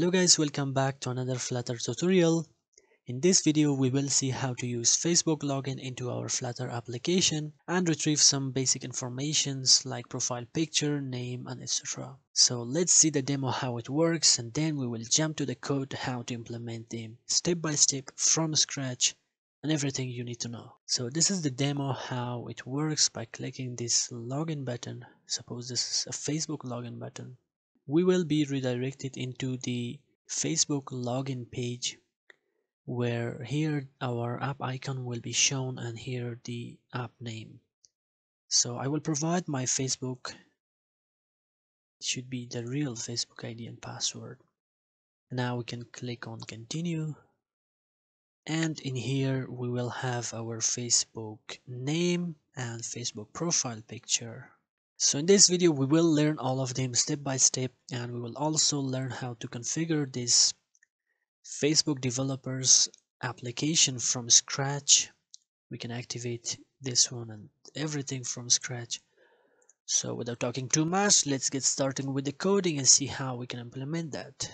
Hello guys, welcome back to another Flutter tutorial. In this video, we will see how to use Facebook login into our Flutter application and retrieve some basic informations like profile picture, name, and etc. So let's see the demo how it works and then we will jump to the code how to implement them step by step from scratch and everything you need to know. So this is the demo how it works by clicking this login button. Suppose this is a Facebook login button we will be redirected into the Facebook login page where here our app icon will be shown and here the app name. So I will provide my Facebook, it should be the real Facebook ID and password. Now we can click on continue and in here we will have our Facebook name and Facebook profile picture so in this video we will learn all of them step by step and we will also learn how to configure this Facebook developers application from scratch. We can activate this one and everything from scratch. So without talking too much, let's get started with the coding and see how we can implement that.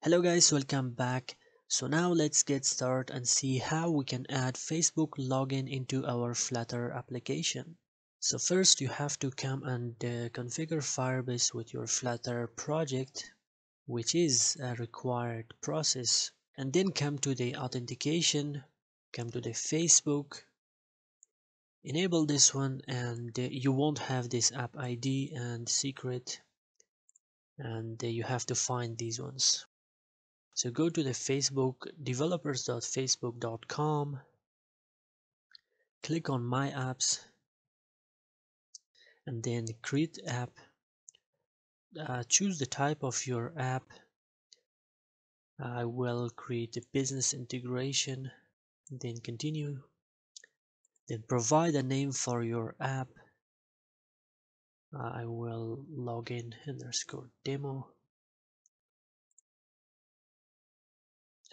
Hello guys, welcome back. So now let's get started and see how we can add Facebook login into our Flutter application. So first you have to come and uh, configure Firebase with your Flutter project, which is a required process. And then come to the authentication, come to the Facebook, enable this one and uh, you won't have this app ID and secret and uh, you have to find these ones. So go to the Facebook developers.facebook.com, click on My Apps and then create app. Uh, choose the type of your app. I will create a business integration then continue. Then provide a name for your app. I will login underscore demo.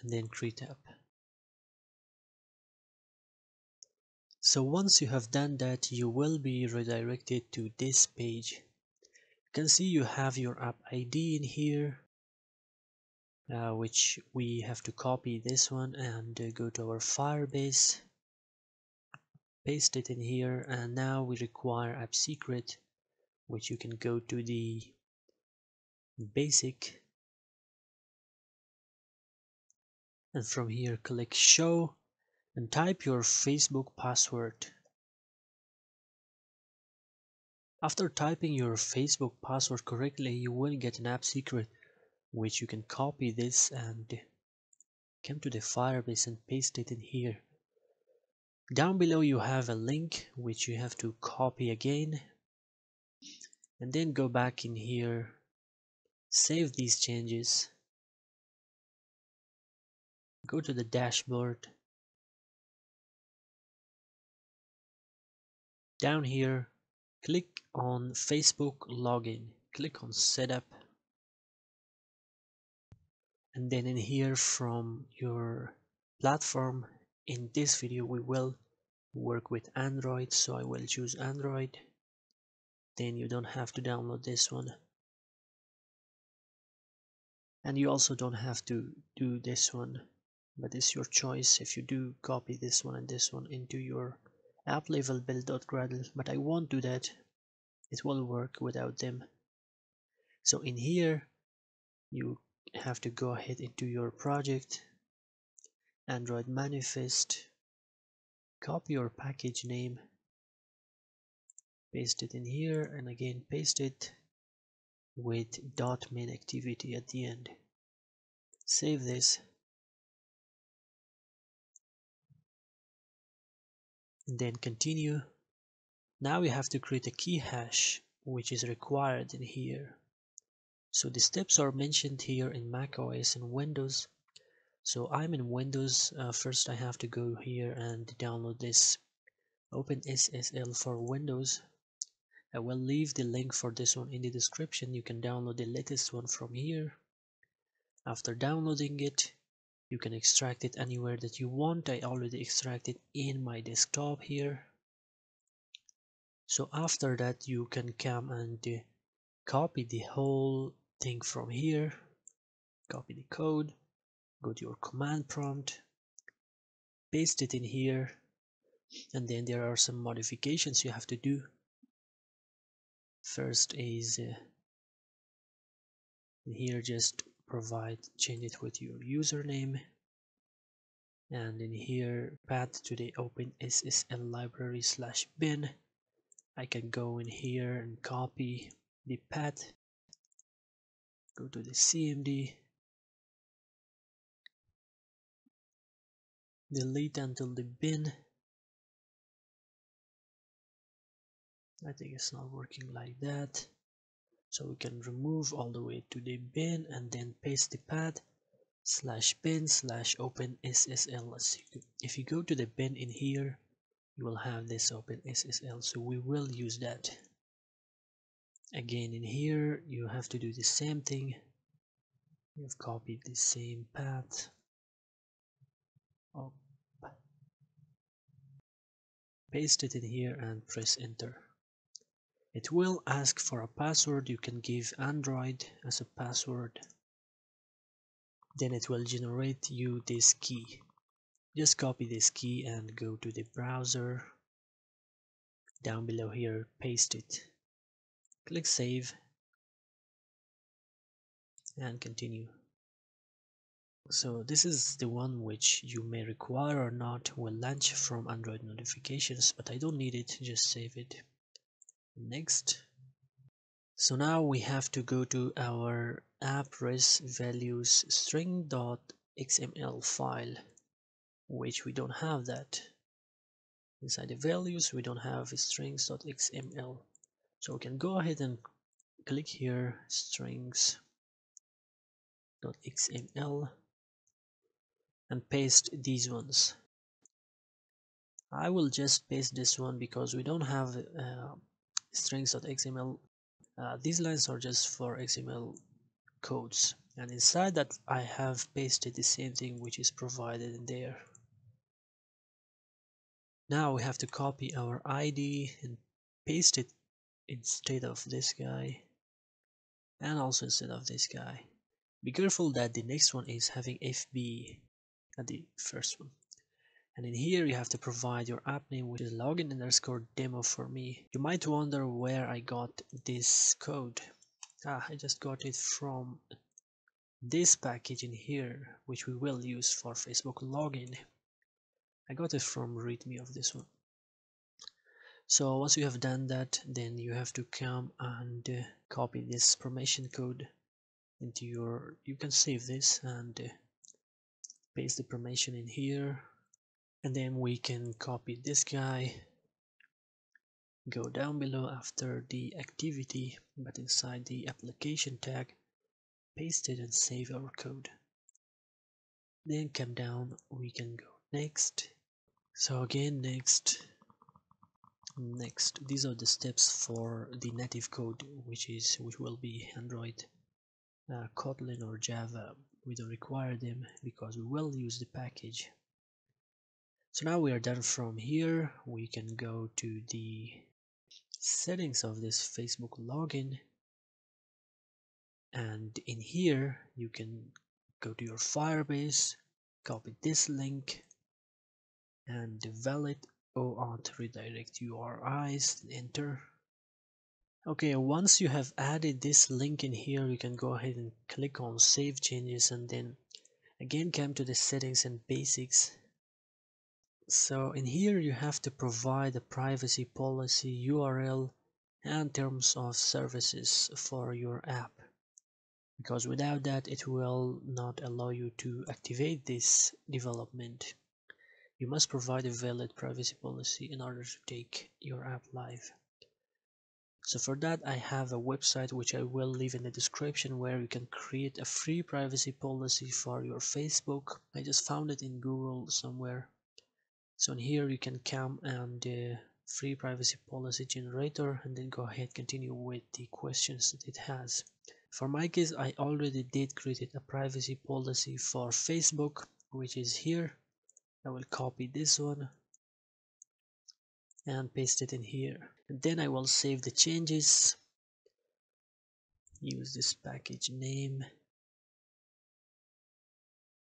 And then create app So once you have done that, you will be redirected to this page. You can see you have your app ID in here, uh, which we have to copy this one and uh, go to our Firebase, paste it in here, and now we require app secret, which you can go to the basic and from here click show and type your Facebook password. After typing your Facebook password correctly, you will get an app secret which you can copy this and come to the Firebase and paste it in here. Down below you have a link which you have to copy again and then go back in here, save these changes, go to the dashboard Down here, click on Facebook login. Click on setup. And then in here from your platform, in this video we will work with Android. So I will choose Android. Then you don't have to download this one. And you also don't have to do this one, but it's your choice if you do copy this one and this one into your app level build.gradle but I won't do that. It will work without them. So in here you have to go ahead into your project Android manifest copy your package name paste it in here and again paste it with main activity at the end. Save this then continue. Now we have to create a key hash which is required in here. So the steps are mentioned here in Mac OS and Windows. So I'm in Windows. Uh, first I have to go here and download this OpenSSL for Windows. I will leave the link for this one in the description. You can download the latest one from here. After downloading it you can extract it anywhere that you want. I already extracted in my desktop here. So after that you can come and uh, copy the whole thing from here. Copy the code. Go to your command prompt. Paste it in here. And then there are some modifications you have to do. First is uh, here just provide change it with your username. And in here path to the open SSL library slash bin. I can go in here and copy the path. Go to the CMD delete until the bin. I think it's not working like that so we can remove all the way to the bin and then paste the path slash bin slash open SSL if you go to the bin in here you will have this open SSL so we will use that. Again in here you have to do the same thing. You've copied the same path. Oh. paste it in here and press enter it will ask for a password you can give Android as a password. Then it will generate you this key. Just copy this key and go to the browser. Down below here, paste it. Click save and continue. So this is the one which you may require or not will launch from Android notifications, but I don't need it, just save it next. So now we have to go to our app res values string.xml file which we don't have that. Inside the values we don't have strings.xml so we can go ahead and click here strings.xml and paste these ones. I will just paste this one because we don't have uh, strings.xml uh, these lines are just for xml codes. And inside that i have pasted the same thing which is provided in there. Now we have to copy our id and paste it instead of this guy. And also instead of this guy. Be careful that the next one is having fb at the first one and in here you have to provide your app name which is login underscore demo for me. You might wonder where i got this code. Ah i just got it from this package in here which we will use for facebook login. I got it from readme of this one. So once you have done that then you have to come and uh, copy this permission code into your you can save this and uh, paste the permission in here and then we can copy this guy go down below after the activity but inside the application tag paste it and save our code. Then come down we can go next. So again next next. These are the steps for the native code which is which will be android uh, kotlin or java. We don't require them because we will use the package so now we are done from here. We can go to the settings of this Facebook login. And in here you can go to your Firebase copy this link and the valid OAuth redirect URIs enter. Okay once you have added this link in here you can go ahead and click on save changes and then again come to the settings and basics so in here you have to provide a privacy policy URL and terms of services for your app. Because without that it will not allow you to activate this development. You must provide a valid privacy policy in order to take your app live. So for that I have a website which I will leave in the description where you can create a free privacy policy for your Facebook. I just found it in Google somewhere so in here you can come and uh, free privacy policy generator and then go ahead continue with the questions that it has. For my case I already did create a privacy policy for Facebook which is here. I will copy this one and paste it in here. And then I will save the changes use this package name.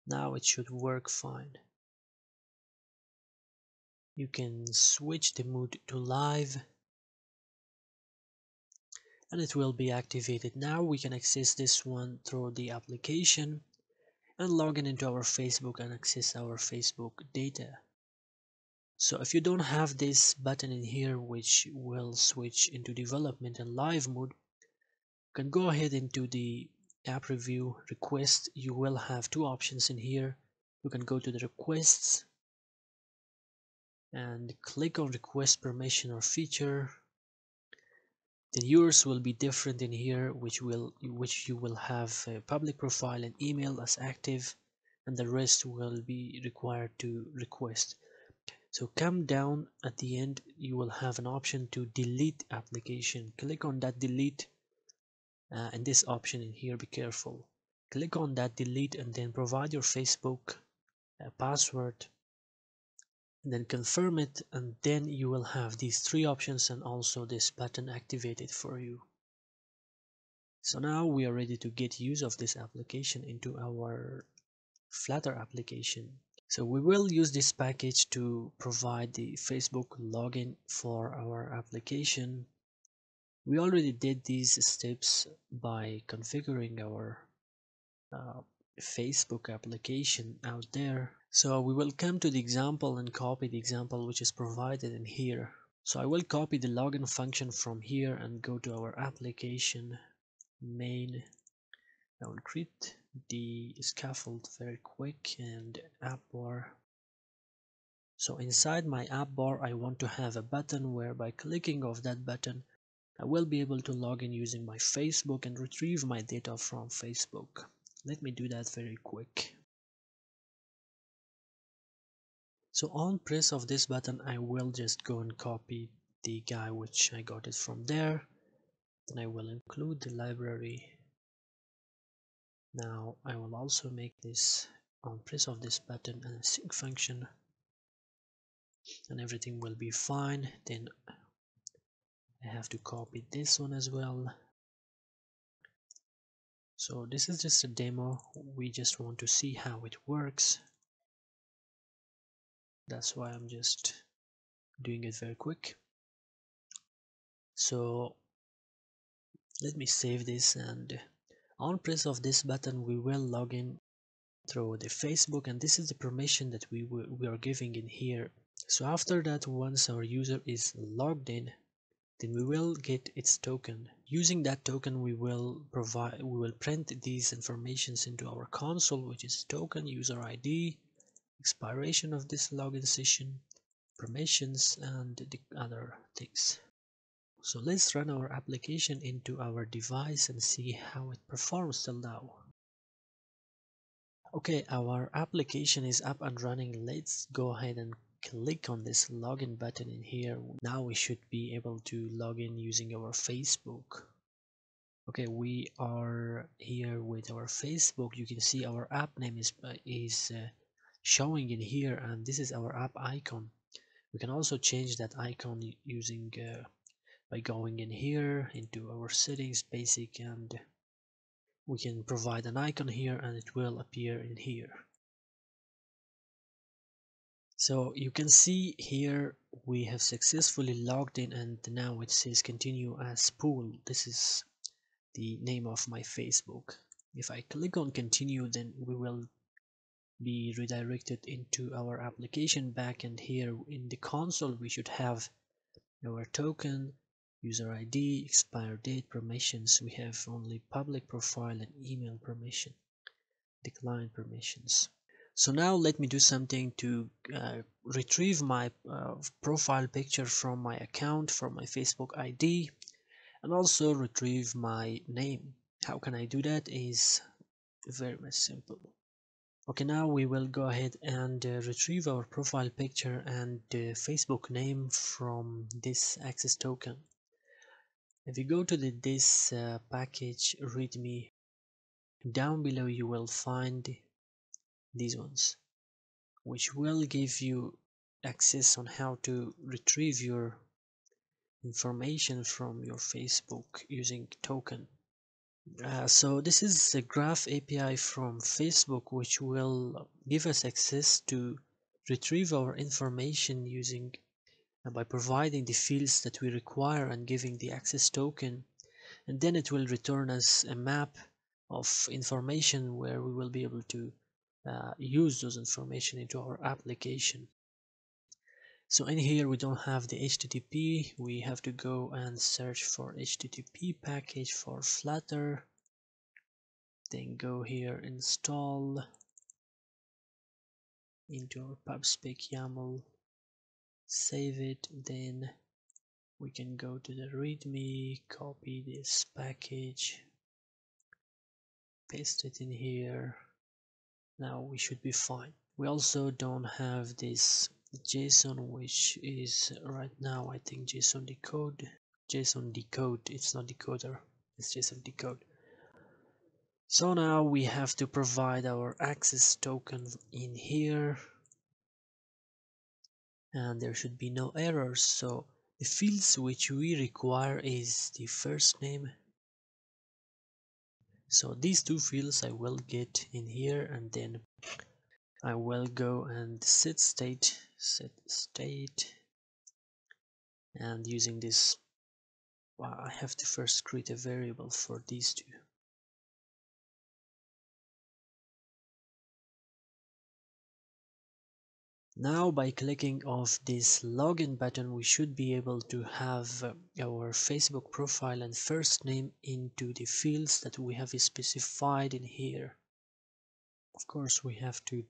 Now it should work fine you can switch the mode to live. And it will be activated. Now we can access this one through the application and log in into our Facebook and access our Facebook data. So if you don't have this button in here which will switch into development and live mode you can go ahead into the app review request. You will have two options in here. You can go to the requests and click on request permission or feature then yours will be different in here which will which you will have a public profile and email as active and the rest will be required to request. So come down at the end you will have an option to delete application. Click on that delete uh, and this option in here be careful. Click on that delete and then provide your Facebook uh, password and then confirm it and then you will have these three options and also this button activated for you. So now we are ready to get use of this application into our flutter application. So we will use this package to provide the facebook login for our application. We already did these steps by configuring our uh, facebook application out there so we will come to the example and copy the example which is provided in here. So I will copy the login function from here and go to our application main. I will create the scaffold very quick and app bar. So inside my app bar I want to have a button where by clicking of that button I will be able to log in using my Facebook and retrieve my data from Facebook. Let me do that very quick. So on press of this button, I will just go and copy the guy which I got it from there. Then I will include the library. Now I will also make this on press of this button and sync function and everything will be fine. Then I have to copy this one as well. So this is just a demo. We just want to see how it works that's why I'm just doing it very quick. So let me save this and on press of this button we will log in through the Facebook and this is the permission that we, we are giving in here. So after that once our user is logged in then we will get its token. Using that token we will provide we will print these informations into our console which is token user id expiration of this login session, permissions, and the other things. So let's run our application into our device and see how it performs till now. Okay, our application is up and running. Let's go ahead and click on this login button in here. Now we should be able to log in using our Facebook. Okay, we are here with our Facebook. You can see our app name is, uh, is uh, showing in here and this is our app icon. We can also change that icon using uh, by going in here into our settings basic and we can provide an icon here and it will appear in here. So you can see here we have successfully logged in and now it says continue as pool. This is the name of my Facebook. If I click on continue then we will be redirected into our application backend here in the console we should have our token user id expire date permissions. We have only public profile and email permission decline permissions. So now let me do something to uh, retrieve my uh, profile picture from my account from my facebook id and also retrieve my name. How can i do that? Is very much simple okay now we will go ahead and uh, retrieve our profile picture and uh, Facebook name from this access token. If you go to the this uh, package readme down below you will find these ones which will give you access on how to retrieve your information from your Facebook using token Uh, so this is a graph API from Facebook which will give us access to retrieve our information using uh, by providing the fields that we require and giving the access token. And then it will return us a map of information where we will be able to uh, use those information into our application so in here we don't have the HTTP we have to go and search for HTTP package for Flutter. Then go here install into our pubspec YAML. Save it. Then we can go to the readme copy this package paste it in here. Now we should be fine. We also don't have this json which is right now i think json decode. Json decode. It's not decoder. It's json decode. So now we have to provide our access token in here. And there should be no errors. So the fields which we require is the first name. So these two fields I will get in here and then I will go and set state set state and using this well, I have to first create a variable for these two Now by clicking off this login button we should be able to have uh, our Facebook profile and first name into the fields that we have specified in here. Of course we have to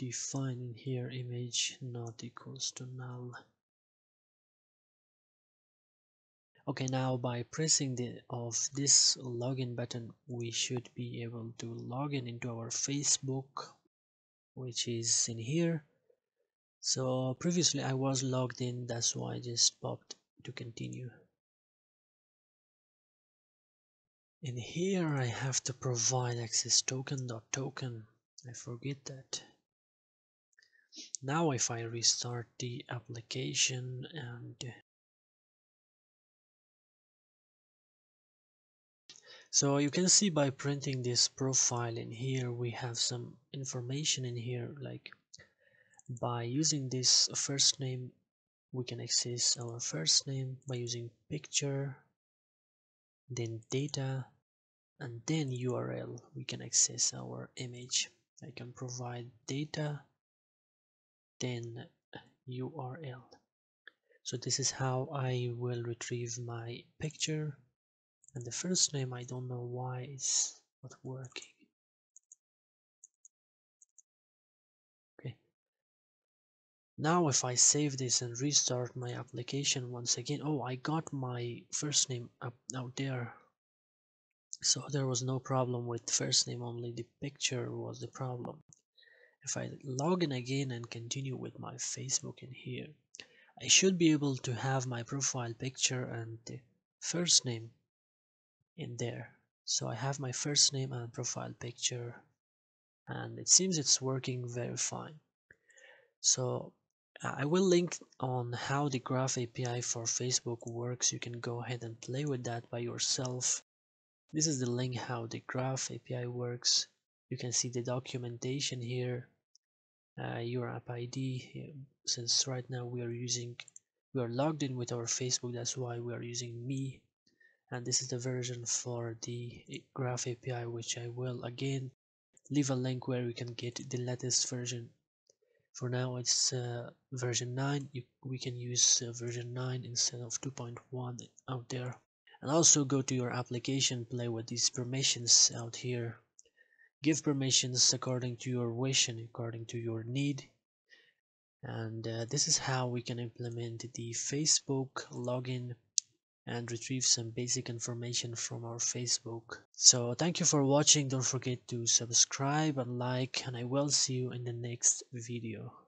define in here image not equals to null. Okay, now by pressing the of this login button, we should be able to log in into our Facebook, which is in here. So previously I was logged in that's why I just popped to continue. In here I have to provide access token dot token. I forget that now if I restart the application and so you can see by printing this profile in here we have some information in here like by using this first name we can access our first name by using picture then data and then URL we can access our image. I can provide data then URL so this is how I will retrieve my picture and the first name I don't know why it's not working Okay. Now if I save this and restart my application once again, oh, I got my first name up out there. So there was no problem with first name, only the picture was the problem. If I log in again and continue with my Facebook in here, I should be able to have my profile picture and the first name in there. So I have my first name and profile picture and it seems it's working very fine. So I will link on how the Graph API for Facebook works. You can go ahead and play with that by yourself. This is the link how the Graph API works. You can see the documentation here, uh, your app ID. Since right now we are using, we are logged in with our Facebook, that's why we are using me. And this is the version for the Graph API, which I will again leave a link where you can get the latest version for now it's uh, version 9 you, we can use uh, version 9 instead of 2.1 out there and also go to your application play with these permissions out here give permissions according to your wish and according to your need and uh, this is how we can implement the Facebook login and retrieve some basic information from our Facebook. So thank you for watching. Don't forget to subscribe and like and I will see you in the next video.